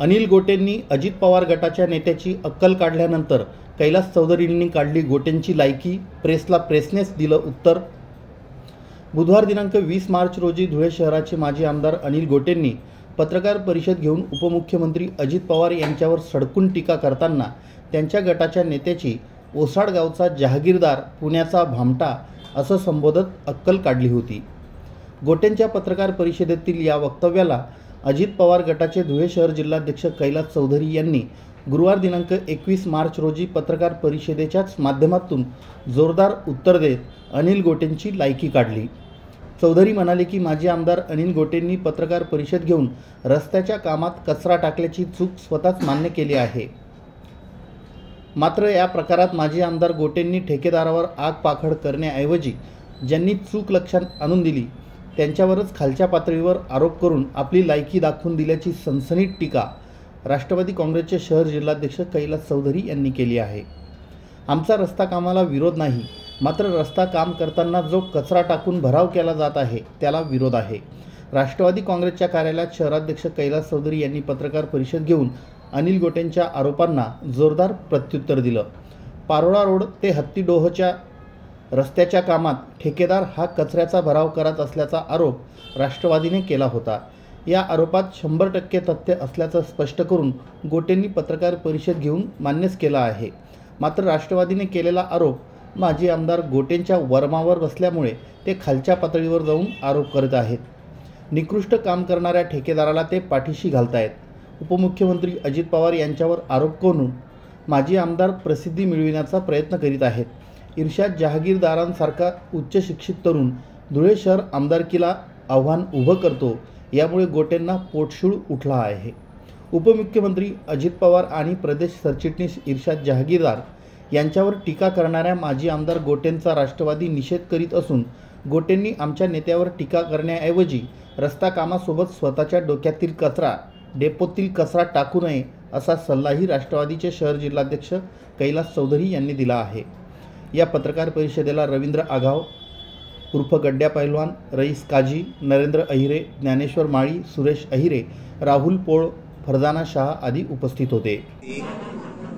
अनिल गोटेंनी अजित पवार गटाच्या नेत्याची अक्कल काढल्यानंतर कैलास चौधरींनी काढली गोटेंची लायकी. प्रेसला प्रेसनेच दिलं उत्तर. बुधवार दिनांक वीस मार्च रोजी धुळे शहराचे माजी आमदार अनिल गोटेंनी पत्रकार परिषद घेऊन उपमुख्यमंत्री अजित पवार यांच्यावर सडकून टीका करताना त्यांच्या गटाच्या नेत्याची ओसाड गावचा जहागीरदार पुण्याचा भामटा असं संबोधत अक्कल काढली होती. गोटेंच्या पत्रकार परिषदेतील या वक्तव्याला अजित पवार गटाचे धुळे शहर जिल्हाध्यक्ष कैलास चौधरी यांनी गुरुवार दिनांक एकवीस मार्च रोजी पत्रकार परिषदेच्याच माध्यमातून जोरदार उत्तर देत अनिल गोटेंची लायकी काढली. चौधरी म्हणाले की माजी आमदार अनिल गोटेंनी पत्रकार परिषद घेऊन रस्त्याच्या कामात कचरा टाकल्याची चूक स्वतःच मान्य केली आहे. मात्र या प्रकारात माजी आमदार गोटेंनी ठेकेदारावर आग पाखड करण्याऐवजी ज्यांनी चूक लक्षात आणून दिली त्यांच्यावरच खालच्या पातळीवर आरोप करून आपली लायकी दाखवून दिल्याची सनसनीत टीका राष्ट्रवादी काँग्रेसचे शहर जिल्हाध्यक्ष कैलास चौधरी यांनी केली आहे. आमचा रस्ता कामाला विरोध नाही मात्र रस्ता काम करताना जो कचरा टाकून भराव केला जात आहे त्याला विरोध आहे. राष्ट्रवादी काँग्रेसच्या कार्यालयात शहराध्यक्ष कैलास चौधरी यांनी पत्रकार परिषद घेऊन अनिल गोटेंच्या आरोपांना जोरदार प्रत्युत्तर दिलं. पारोळा रोड ते हत्तीडोहच्या रस्त्याच्या कामात ठेकेदार हा कचऱ्याचा भराव करत असल्याचा आरोप राष्ट्रवादीने केला होता. या आरोपात शंभर टक्के तथ्य असल्याचं स्पष्ट करून गोटेंनी पत्रकार परिषद घेऊन मान्यच केला आहे. मात्र राष्ट्रवादीने केलेला आरोप माजी आमदार गोटेंच्या वर्मावर बसल्यामुळे ते खालच्या पातळीवर जाऊन आरोप करत आहेत. निकृष्ट काम करणाऱ्या ठेकेदाराला ते पाठीशी घालतायत. उपमुख्यमंत्री अजित पवार यांच्यावर आरोप करून माजी आमदार प्रसिद्धी मिळविण्याचा प्रयत्न करीत आहेत. इर्शाद जहागीरदारांसारखा उच्च शिक्षित तरुण धुळे शहर आमदारकीला आव्हान उभं करतो यामुळे गोटेंना पोटशूळ उठला आहे. उपमुख्यमंत्री अजित पवार आणि प्रदेश सरचिटणीस इर्शाद जहागीरदार यांच्यावर टीका करणाऱ्या माजी आमदार गोटेंचा राष्ट्रवादी निषेध करीत असून गोटेंनी आमच्या नेत्यावर टीका करण्याऐवजी रस्ता कामासोबत स्वतःच्या डोक्यातील कचरा डेपोतील कचरा टाकू नये असा सल्लाही राष्ट्रवादीचे शहर जिल्हाध्यक्ष कैलास चौधरी यांनी दिला आहे. या पत्रकार परिषदेला रवींद्र आघाव उर्फ गड्ड्या पैलवान रईस काजी नरेंद्र अहिरे ज्ञानेश्वर माळी सुरेश अहिरे राहुल पोळ फरदाना शाह आदी उपस्थित होते.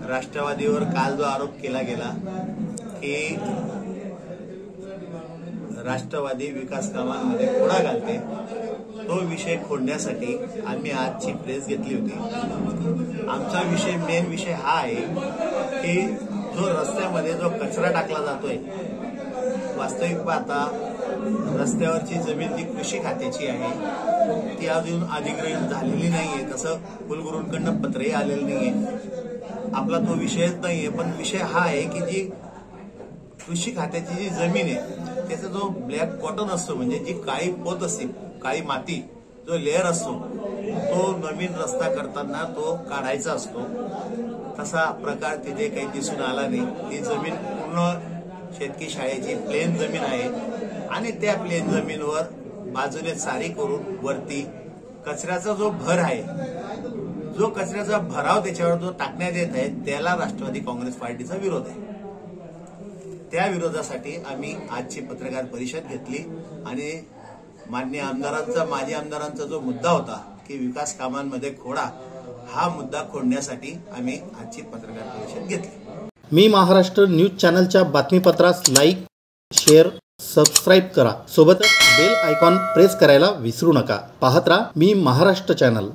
राष्ट्रवादीवर काल जो आरोप केला गेला की राष्ट्रवादी विकास कामांमध्ये खोडा घालते तो विषय खोडण्यासाठी आम्ही आजची प्रेस घेतली होती. आमचा विषय मेन विषय हा आहे की जो रस्त्यामध्ये जो कचरा टाकला जातोय वास्तविक पाहता रस्त्यावरची जमीन जी कृषी खात्याची आहे. ती अजून अधिग्रहण झालेली नाहीये. तसं कुलगुरूंकडनं पत्रही आलेलं नाहीये. आपला तो विषयच नाहीये पण विषय हा आहे की जी कृषी खात्याची जी जमीन आहे त्याचा जो ब्लॅक कॉटन असतो म्हणजे जी काळी पोत असते काळी माती जो लेअर असतो तो नवीन रस्ता करताना तो काढायचा असतो. तसा प्रकार तिथे काही दिसून आला नाही. ती जमीन पूर्ण शेतकी शाळेची प्लेन जमीन आहे. आणि त्या प्लेन जमीनवर बाजूने सारी करून वरती कचऱ्याचा जो भर आहे जो कचऱ्याचा भराव त्याच्यावर जो टाकण्यात येत आहे त्याला राष्ट्रवादी काँग्रेस पार्टीचा विरोध आहे. त्या विरोधासाठी आम्ही आजची पत्रकार परिषद घेतली आणि मान्य आमदारांचा माजी आमदारांचा जो मुद्दा होता की विकास कामांमध्ये खोडा हा मुद्दा खोडण्यासाठी आम्ही आजची पत्रकार परिषद घेतली. मी महाराष्ट्र न्यूज चॅनलच्या बातमीपत्रास लाईक शेअर सबस्क्राईब करा. सोबतच बेल आयकॉन प्रेस करायला विसरू नका. पाहत राहा मी महाराष्ट्र चॅनल.